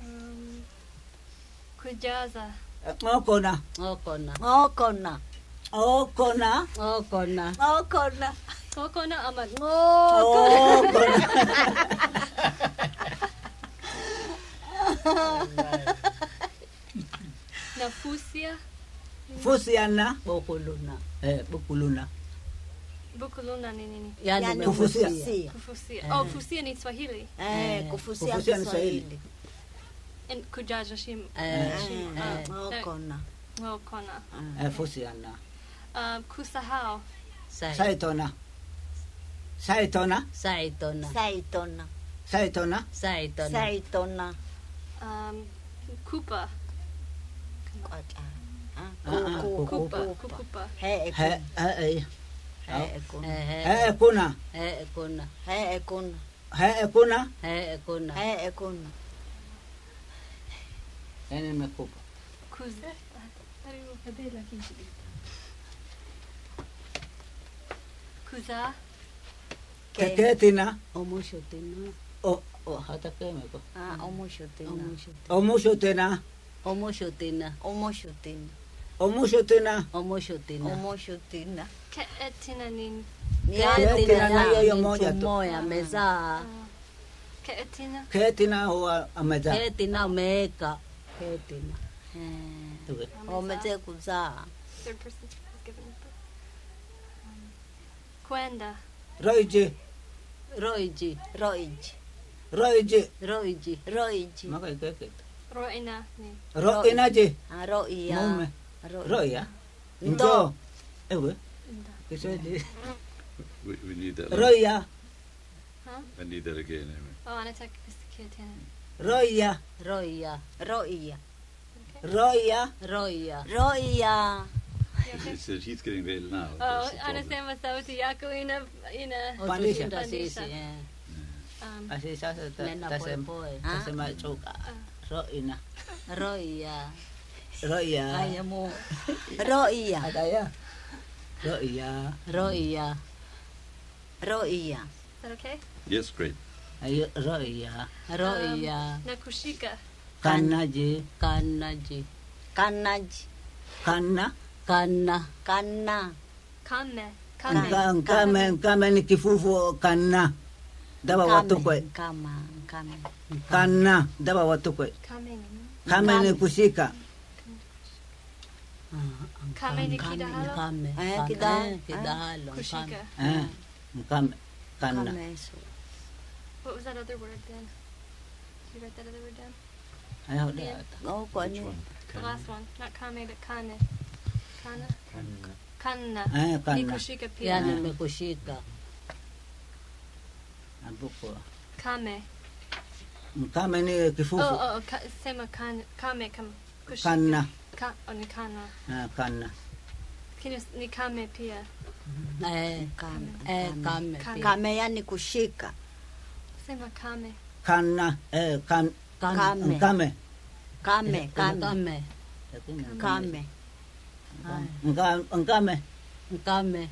Um, kujaza. Okona. Okona. Okona. Okona. Okona. Okona. Okona ama ngokona. Okona. Na fusia. Fusia na bokuluna. Eh, bokuluna. Bukulunda ni nini? Yani, yani kufusia. Kufusia. kufusia. Eh. Oh, kufusia ni Swahili. Eh, eh, kufusia, kufusia ni Swahili. En kujaja shim. Eh, shim. Eh, eh. Ah, ah, eh. uh, kona. Well. Ah. Eh. Uh, kusahau. Saitona. Saitona. Saitona. Saitona. Saitona. Saitona. Saitona. Um, kupa. Kupa. Kupa. Kupa. Kupa. Kupa. Kupa. Kupa. Kupa. Kupa. Kupa. Kupa. Kupa. kuna kuna kuna kuna kuna kuna yani nimekupa kuza keketina omoshotina o o hatakemeko omoshotina omoshotina omoshotina omoshotina Omushotena. Omoshotena. Omoshotena. Ke etina nin. Ya etina na yo yo moya to. Moya meza. Ke etina. Ke etina ho a meza. Ke etina meka. Ke etina. Eh. O meze kuza. Third person has given birth. Kwenda. Roiji. Roiji. Roiji. Roiji. Roiji. Roiji. Maka ikeket. Roina. Roina je. Roina. Mume. Roi. Roya. Ndo. Ndo. Ewe. Nda. We, we need that. Roya. I need that again. Amy. Oh, anataka kusikia tena. Roya. Roya. Roia. Roya. Roya. Roia. He said he's getting very loud. Oh, That's the problem. anasema sauti yako ina ina Pandisha. Otushinda oh, Pandisha. sisi. Eh. Um, Asi sasa ta- Nena tasema polepole. tasema ah. choka. Ah. Roina. Roya. Roya. Haya mo. Roia. Adaya. Roya. Roya. Roia. that okay? Yes, great. Ayo roya. Roya. Um, Na kushika. Kanaje. Kanaji. Kanaji. Kana. Kana. Kana. Kame. Kame. Nka- Nkame nkame ni kifufu kana. Daba Kame. watukwe. Kama. Kame. Kana. Daba watukwe. Kame. Kame. Kame kidahalo. Kame. Eh, Kame. kida- Eh, Kidahalo. Kushika. Eh. Nkame. Kana. What was that other word then? Did you write that other word down? Ayo da. Oh, kwa Which nini? one? The last one. Not kame, but kane. Kana? Kanna. Eh Ni kana. kushika pia. Yani nimekushika. Ambuko. Kame. Nkame ni Oh, kifufu. oh, oh, ka, sema kan, kame kama kushika. Ka, हाँ, खाना ni kame pia e, kame, e, kame, kame. kame yani kushika sema kame kana e, kan, kame. kame kame kame kame kame kame kame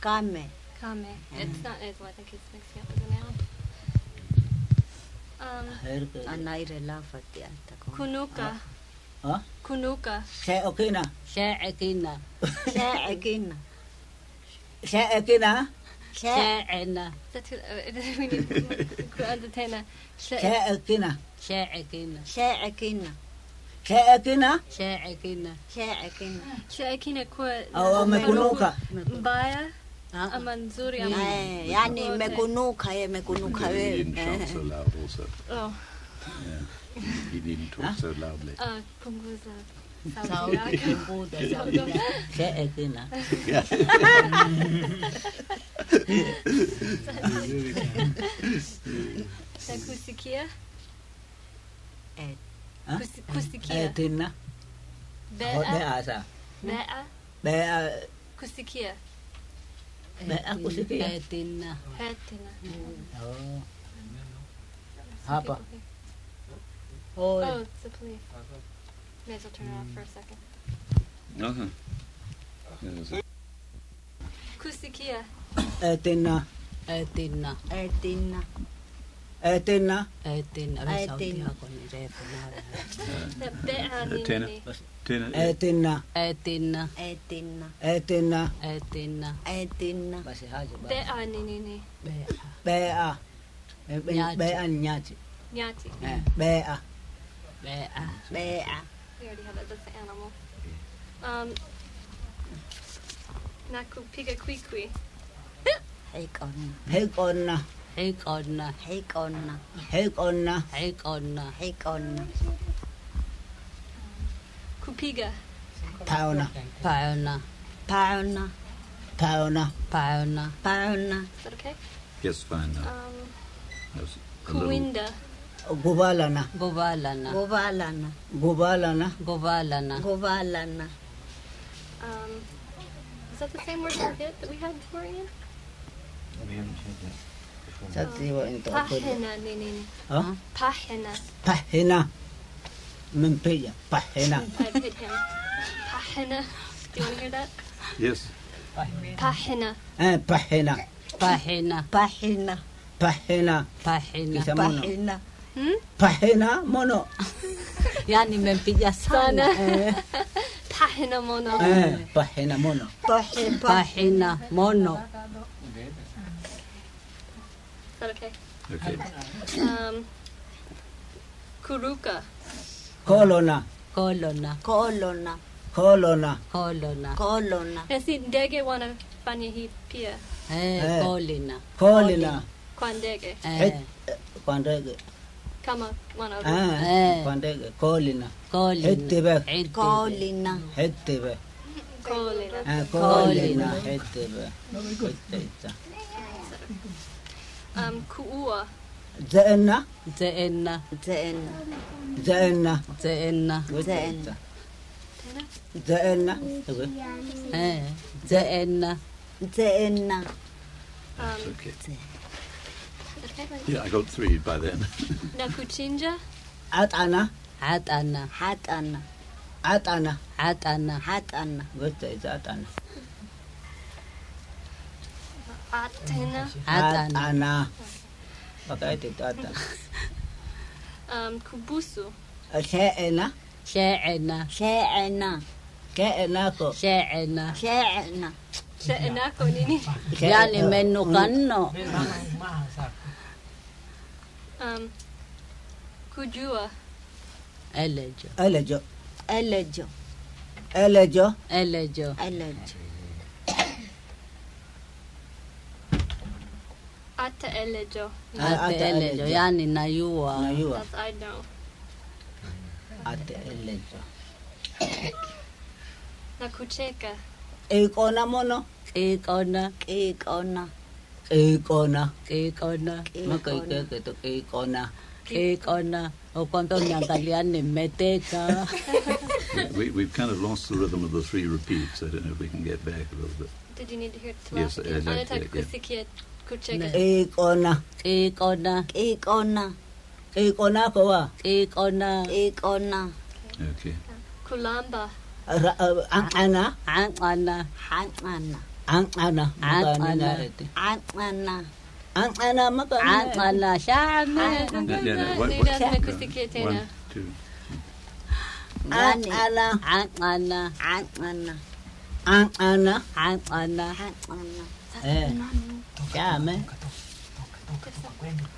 kame kame it's not as well, I think it's mixed up with the noun um anairela fatia kunuka ah. ها؟ كنوكا شاكينا شاعكينا شاعكينا شاعكينا شاعنا شاعكينا شاعكينا شاعكينا شاعكينا شاعكينا شاعكينا شاعكينا شاعكينا كوا أو مكنوكا بايا أما نزوري إيه، يعني مكنوكا يا مكنوكا Sheikina kuwa Au amekunuka. mbaya ama nzuri ama yani wote. imekunuka ye imekunuka He wewe. didn't shout so loud also. He didn't talk so loudly. uh, punguza sauti Sauti yako. kumbuda sauti. She okina. Na kusikia? Kusi- kusikia tina. bea Bea asa. bea Bea. kusikia Bea kusikia. Etina. hetina. Hapa. Oh. oh it's the police may as well turn it off for a second Uh-huh. Yeah, so- kusikia. Kun reefuna. The be'a ni Tena. ni. Tena. Etina. Eetinna. Eetinna. Etina. Eetinna. Eetinna. Basi haja ba. Be'a ni ni ni. Bea. Bea. Nyati. Bea nyati. Nyati. Bea. Bea. Bea. We already have that. That's the animal. Um. Naku piga kui kui. Heikonna. Hekonna. Heikonna. Heikonna. Hekonna. Heikonna. Heikonna. Kupiga. Pauna. Pauna. Pauna. Pauna. Pauna. Pauna. Is that okay? Yes, fine. now. Um. That's a little- Govalana. Govalana. Govalana. Govalana. Govalana. Govalana. Um, is that the same word forget that we had before, Ian? We haven't changed that. طحنة نينين Pahena. طحنة Pahena. من بيا طحنة Pahena. Do you want to hear that? Yes. طحنة Pahena. Pahena. Pahena. Pahena. Pahena. Pahena. Pahena. Hmm? pahena mono. Yani mempija sana. pahena mono. Eh, pahena mono. Pahina. Pahina. Mono. Okay? Okay. Um. Kuruka. Kolona. Kolona. Kolona. Kolona. Kolona. Kolona. Na si ndege wana fanya hii pia Eh, Eh. kolina. Kolina. kwa ndege Eh. Kwa ndege. kama ah, manaru eh. konde kolina kolina hettebe kolina hettebe kolina kolina ah, hettebe hettebe um kuua. Zeenna zeenna zeenna zeenna zeenna zeenna zeenna eh. Zeenna zeenna um okay. Okay, Yeah, I got three by then. na kuchinja Atana. Hatana. Hatana. Atana. Hatana. Hatana. Gusto is atana. atena Hatana. Atana. Bakit ito atana? um, kubusu Seena. Sheena. Sheena. Keena ko. Sheena. Sheena. she'enako nini Yani menukano. um, kujua Elejo. Elejo. Elejo. Elejo. Elejo. Elejo. ata elejo Ata elejo. elejo. Yani nayua. Nayua. that's I know Ata elejo. na kucheka Ikona mono. Ikona. Kikona. Ikona. Kikona. Makaikeke to ikona. Kikona. Ukwambia uniangalia nimeteka. we, we've kind of lost the rhythm of the three repeats. I don't know if we can get back a little bit. did you need to hear it twice? Yes, last I- again? I- anataka yeah, yeah. kusikia kucheka Ne. Ikona. Kikona. Kikona. Ikona ko wa. Kikona. Kikona. Okay. kulamba Ra- uh, Ang ana. Angana. Ang ana. Ang Makani ana. na ito. Hatana. Ang ana makani. Angana. Shame. أنا أنا أنا أنا ما أنا شعب أنا أنا أنا أنا أنا أنا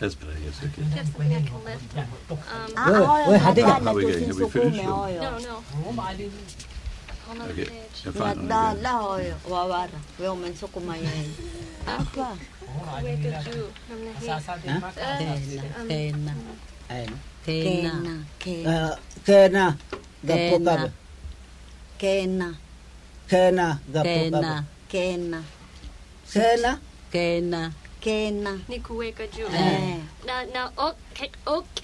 That's better, yes, okay. Just the back left. Um, Wait, how did you... How are we going? Have we finished? No, no là hoyo wawara we omen so kumayen apa tena tena tena kena gapokabe kena kena gapokabe kena kena kena kena ni kuweka juu na na ok ok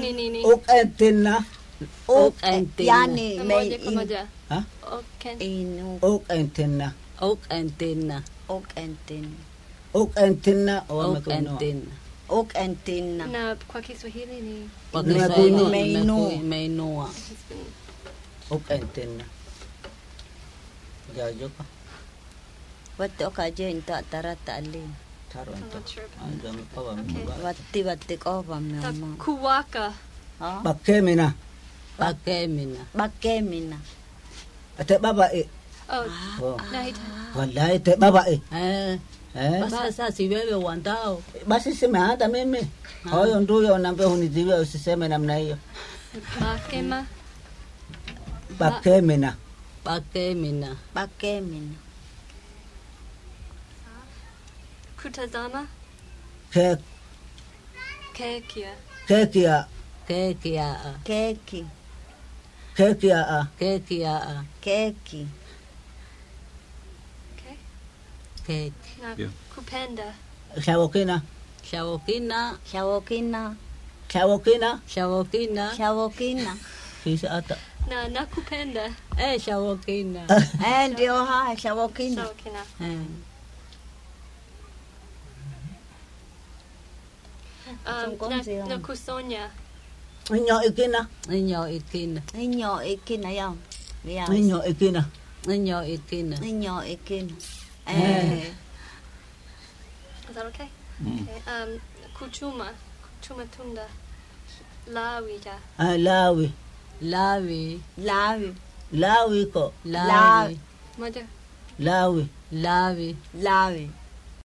ni ni ni ok antena ok antena yani pamoja pamoja Hả? Ốc antenna. Ốc antenna. Ốc antenna. Ốc antenna. Ốc antenna. Ốc antenna. Ốc antenna. Na kwa Kiswahili ni kwa Kiswahili imeinua. Imeinua. Ốc antenna. Jajoka. Wattoka je inta tarata alin. Watti watti kovamne oma. Kuwaka. Bakemina, bakemina, bakemina. atebaba e eh. oh, ah. wallahi tebaba e basi sime mimi hoyo nduyo nambe hunidhiwia usiseme namna hiyo bakema bakemena bakemena bakemena kutazama. Kek kekia. Kekia. Kekia ah. keki Keki. keki ya keki ya Keki. Okay. keki. Now, Yeah. kupenda. shawokina. Shawokina, Shawokina. Shawokina. shawokina. Shawokina. Sisi hata. Na nakupenda. Eh, shawokina. Eh, ndio haya shawokina. So kina. Eh, Um, na, anh nhỏ ít kia nè anh nhỏ ít kia nè anh nhỏ ít kia nè yong anh nhỏ ít kia nè anh nhỏ okay? Um, kuchuma, kuchuma tunda, lawi ja. Ah, lawi. Lawi. Lawi. Lawi ko. Lawi. Maja. Lawi. Lawi. Lawi. lawi.